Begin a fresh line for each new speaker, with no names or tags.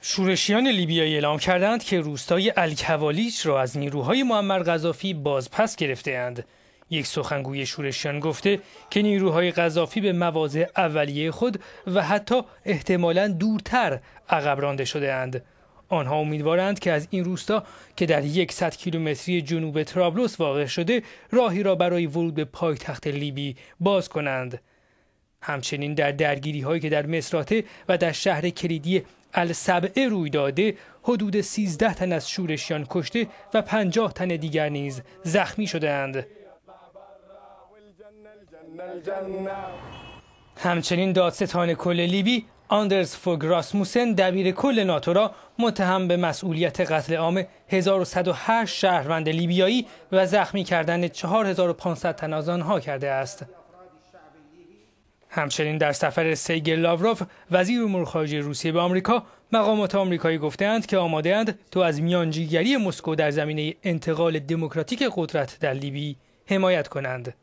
شورشیان لیبیایی اعلام کردند که روستای الکوالیچ را از نیروهای معمر قذافی بازپس گرفتهاند. یک سخنگوی شورشیان گفته که نیروهای قذافی به مواضع اولیه خود و حتی احتمالا دورتر عقب رانده شده اند. آنها امیدوارند که از این روستا که در 100 کیلومتری جنوب ترابلوس واقع شده راهی را برای ورود به پایتخت لیبی باز کنند. همچنین در درگیری هایی که در مصراته و در شهر کلیدی السبعه روی داده حدود 13 تن از شورشیان کشته و 50 تن دیگر نیز زخمی شدهاند. همچنین دادستان کل لیبی آندرز فوگ راسموسن دبیر کل ناتو را متهم به مسئولیت قتل عام 1108 شهروند لیبیایی و زخمی کردن 4500 تن از آنها کرده است. همچنین در سفر سیگل لاوروف وزیر امور خارجه روسیه به آمریکا مقامات آمریکایی گفتند که آمادهاند تو از میانجیگری مسکو در زمینه انتقال دموکراتیک قدرت در لیبی حمایت کنند.